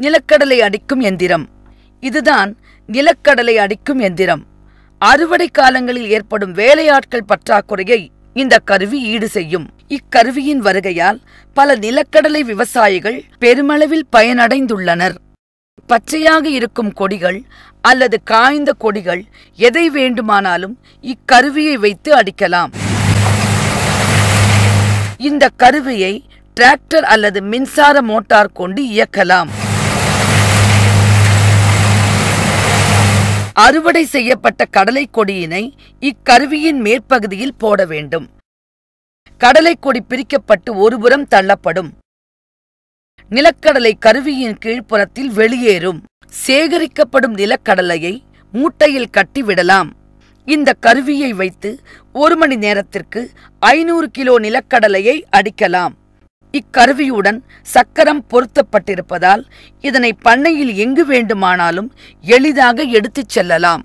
நிலக்கடலை அடிக்கும் எந்திரம். இதுதான் நிலக்கடலை அடிக்கும் எந்திரம். அறுவடை காலங்களில் ஏற்படும் வேலையாட்கள் பற்றாக்குறையை இந்த கருவி ஈடு செய்யும். இக்கருவியின் வருகையால் பல நிலக்கடலை விவசாயிகள் பெருமளவில் பயனடைந்துள்ளனர். பச்சையாக இருக்கும் கொடிகள் அல்லது காய்ந்த கொடிகள் எதை வேண்டுமானாலும் இக்கருவியை வைத்து அடிக்கலாம். இந்த கருவியை டிராக்டர் அல்லது மின்சார மோட்டார் கொண்டு இயக்கலாம். அறுவடை செய்யப்பட்ட கடலை கொடியினை இக்கருவியின் மேற்பகுதியில் போட வேண்டும். கடலை கொடி பிரிக்கப்பட்டு ஒருபுறம் தள்ளப்படும். நிலக்கடலை கருவியின் கீழ்ப்புறத்தில் வெளியேறும். சேகரிக்கப்படும் நிலக்கடலையை மூட்டையில் கட்டிவிடலாம். இந்த கருவியை வைத்து ஒரு மணி நேரத்திற்கு ஐநூறு கிலோ நிலக்கடலையை அடிக்கலாம். இக்கருவியுடன் சக்கரம் பொருத்தப்பட்டிருப்பதால் இதனை பண்ணையில் எங்கு வேண்டுமானாலும் எளிதாக எடுத்துச் செல்லலாம்.